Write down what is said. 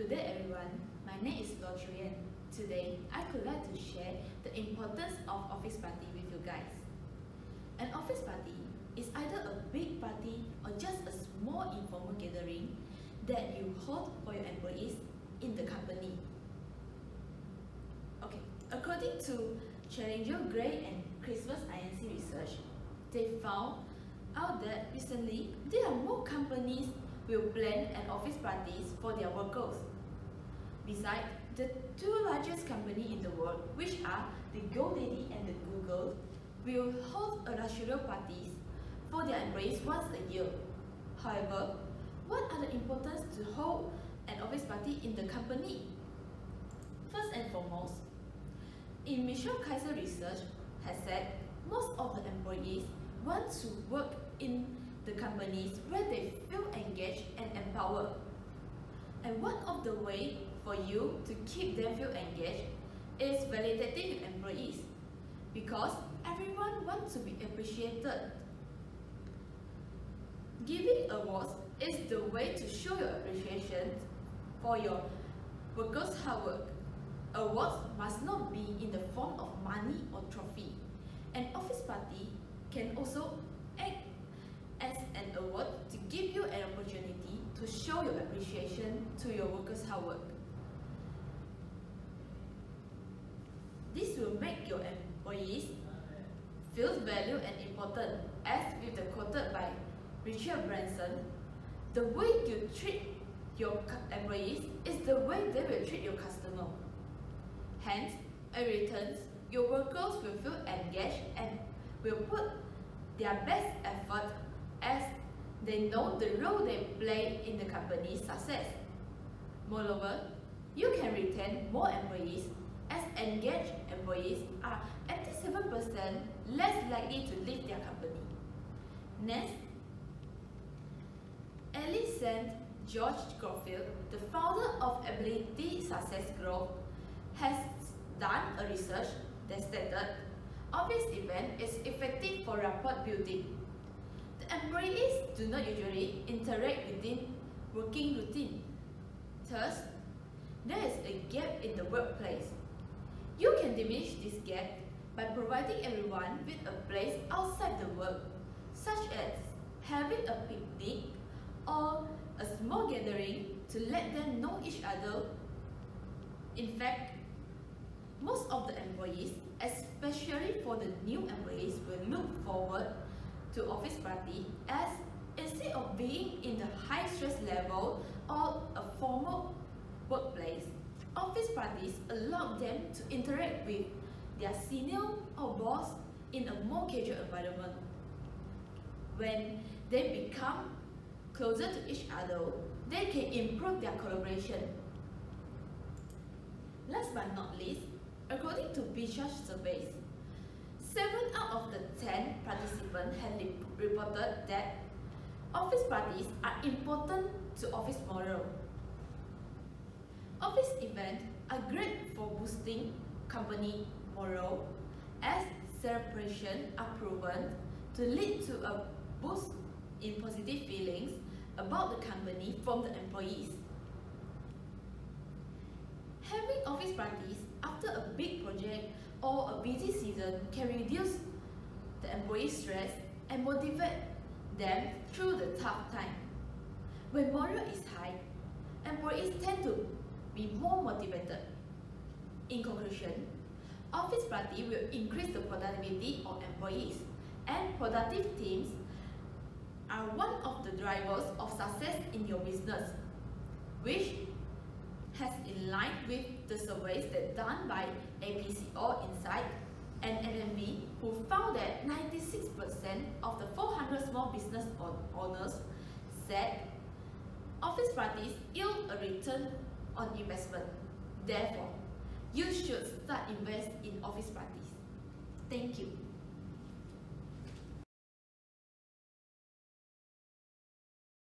Good day everyone, my name is Loh Chiu Yen. Today, I could like to share the importance of office party with you guys. An office party is either a big party or just a small informal gathering that you hold for your employees in the company. Okay, according to Challenger Gray and Christmas INC research, they found out that recently there are more companies will plan an office parties for their workers. Besides, the two largest companies in the world, which are the GoDaddy and the Google, will hold a luxury parties for their employees once a year. However, what are the importance to hold an office party in the company? First and foremost, in Michelle Kaiser research has said most of the employees want to work in the companies where they feel engaged and empowered. And one of the way for you to keep them feel engaged is validating your employees because everyone wants to be appreciated. Giving awards is the way to show your appreciation for your workers' hard work. Awards must not be in the form of money or trophy. An office party can also act as an award to give you an opportunity to show your appreciation to your workers' hard work. This will make your employees feel valued and important as with the quoted by Richard Branson, the way you treat your employees is the way they will treat your customer. Hence, in return, your workers will feel engaged and will put their best effort as they know the role they play in the company's success. Moreover, you can retain more employees as engaged employees are 87% less likely to leave their company. Next, Ellie St. George Garfield, the founder of Ability Success Group, has done a research that stated office event is effective for rapport building. Employees do not usually interact within working routine. Thus, there is a gap in the workplace. You can diminish this gap by providing everyone with a place outside the work, such as having a picnic or a small gathering to let them know each other. In fact, most of the employees, especially for the new employees, will look forward to office party as instead of being in the high stress level or a formal workplace, office parties allow them to interact with their senior or boss in a more casual environment. When they become closer to each other, they can improve their collaboration. Last but not least, according to Bichat surveys, 7 out of the 10 participants have reported that office parties are important to office morale. Office events are great for boosting company morale as celebrations are proven to lead to a boost in positive feelings about the company from the employees. Having office parties after a big project or a busy season can reduce the employee stress and motivate them through the tough time. When morale is high, employees tend to be more motivated. In conclusion, office party will increase the productivity of employees and productive teams are one of the drivers of success in your business, which has in line with the surveys that done by APCO Insight and NMB who found that 96% of the 400 small business owners said office parties yield a return on investment. Therefore, you should start invest in office parties. Thank you.